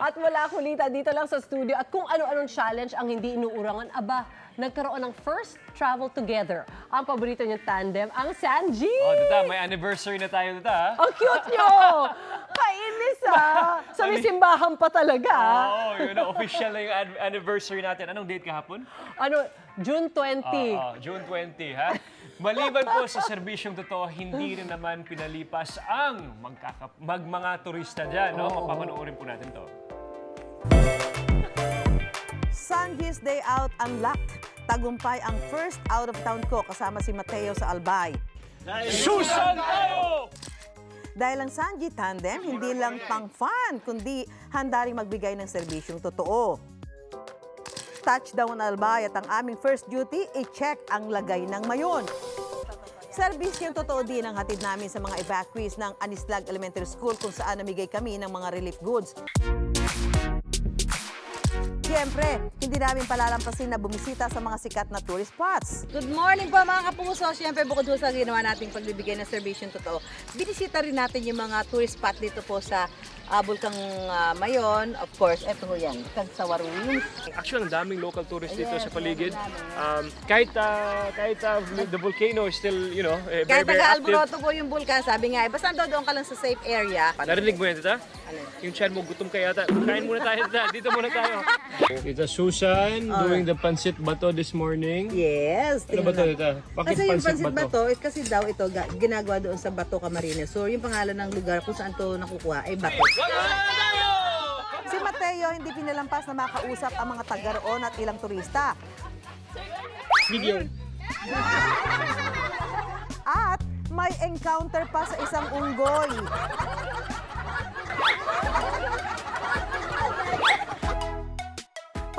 At wala kulita dito lang sa studio at kung ano-anong challenge ang hindi inuurangan, aba, nagkaroon ng first travel together. Ang paborito niyong tandem, ang Sanji! Oh, tata, may anniversary na tayo, tata. Ang cute niyo! Kainis ah! Sa may simbahan pa talaga. Oo, yun na, official na yung an- anniversary natin. Anong date kahapon? Ano, June 20. Oo, June 20, ha? Maliban po sa serbisyong totoo, hindi rin naman pinalipas ang magkaka- mag mga turista dyan, no? Mapapanoorin po natin to. Sanji's Day Out Unlocked. Tagumpay ang first out-of-town ko kasama si Mateo sa Albay. Susan tayo! Dahil ang Sanji Tandem, hindi lang pang fun, kundi handa rin magbigay ng serbisyong totoo. Touchdown Albay at ang aming first duty, i-check ang lagay ng mayon. Serbisyong totoo din ang hatid namin sa mga evacuees ng Anislag Elementary School kung saan namigay kami ng mga relief goods. Siyempre, hindi namin palalampasin na bumisita sa mga sikat na tourist spots. Good morning po mga kapuso. Siyempre bukod po sa ginawa nating pagbibigay ng servisyon totoo, binisita rin natin yung mga tourist spot dito po sa uh, Bulkang ah, Mayon. Of course, eto ho yan, Kagsawa Ruins. Actually, ang daming local tourists dito sa paligid. Um, kahit uh, kahit uh, the volcano is still, you know, eh, very, Kahit very active. taga-Alboroto po yung bulkan, sabi nga, eh, basta doon ka lang sa safe area. Narinig mo yan, tita? Yung chan mo, gutom ka yata. Kain muna tayo, tita. Dito muna tayo. Tita Susan, doing the pancit bato this morning. Yes. Ano ba to, tingnan tita? Bakit Kasi yung pancit bato? bato, eh, kasi daw ito ga- ginagawa doon sa Bato Camarines Sur. Yung pangalan ng lugar kung saan to nakukuha ay Bato. Si Mateo hindi pinalampas na makausap ang mga taga roon at ilang turista. Video. At may encounter pa sa isang unggoy.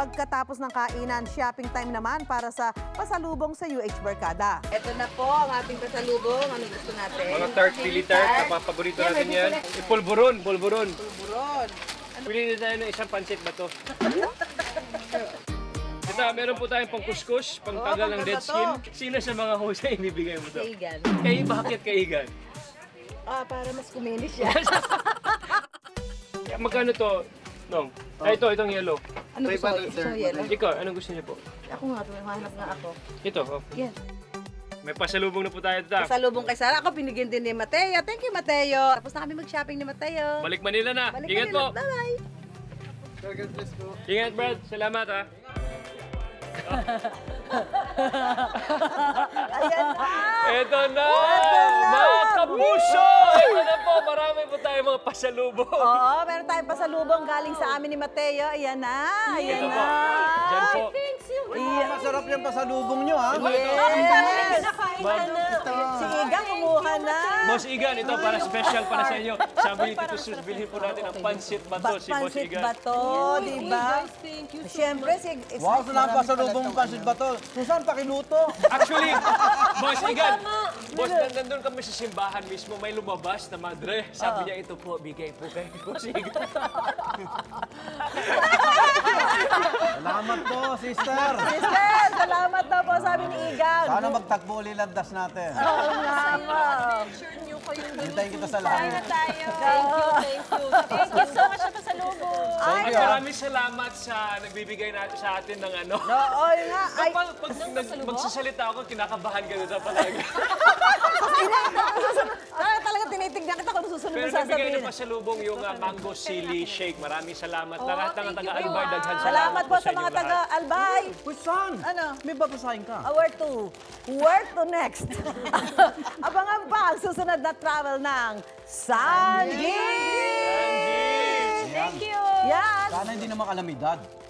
Pagkatapos ng kainan, shopping time naman para sa pasalubong sa UH Barkada. Ito na po ang ating pasalubong. Ano gusto natin? Mga tart, pili tart, paborito natin yan. Eh, Pulburon, pulburon. Buron. Pili na tayo ng isang pancit bato. Tita, meron po tayong pang kuskus, pang tagal ng dead skin. Sino sa mga host na ibibigay mo to? Kaigan. Kay, bakit kaigan? Ah, para mas kuminis siya. Magkano to? No. Ay, ito, itong yellow. Ano gusto? Gusto mo yellow? Ikaw, anong gusto niyo po? Ako nga, tumahanap nga ako. Ito, oh. Yan. May pasalubong na po tayo, tita. Pasalubong kay Sara. Ako pinigyan din ni Mateo. Thank you, Mateo. Tapos na kami mag-shopping ni Mateo. Balik Manila na. Balik Ingat ka po. Bye-bye. Ingat, Brad. Salamat, ha. Ayan na. Ito na! Mga kapuso! Na po, marami po tayo mga pasalubong. Oo, meron tayong pasalubong galing sa amin ni Mateo. Ayan na, ayan Ito na. po. Diyan po. Masarap yung pasalubong nyo, ha? Yes! Mag- Si Iga kumuha na. Boss Igan, ito para special para sa inyo. Sabi ni Tito Sus, bilhin po natin ang pansit bato si Boss Pansit Igan. bato, di ba? Siyempre, si Wow, saan ang pasalubong pansit ba to? Susan, pakiluto. Actually, Boss Igan, Boss, nandun kami sa simbahan mismo, may lumabas na madre. Sabi niya, ito po, bigay po kay Boss Igan. Salamat po, sister. Sister, salamat na po sabi ni Igan. Sana magtagpo ulit landas natin. Oo nga nga. Hintayin kita sa lahat. Thank you, thank you. Thank you so much sa pasalubong. At you, maraming salamat sa nagbibigay natin sa atin ng ano. Oo nga. Ay, Pag, pag nag, magsasalita ako, kinakabahan ka na sa palagi. tinitignan kita kung susunod Pero mo sasabihin. ng pasalubong yung uh, mango chili shake. Maraming salamat. Lahat ng taga-Albay, daghan salamat, Salamat po sa mga taga-Albay. Pusan! Ano? May babasahin ka. Where to? Where to next? Abangan pa ang susunod na travel ng Sanji! Thank you. Yan! Sana hindi na makalamidad.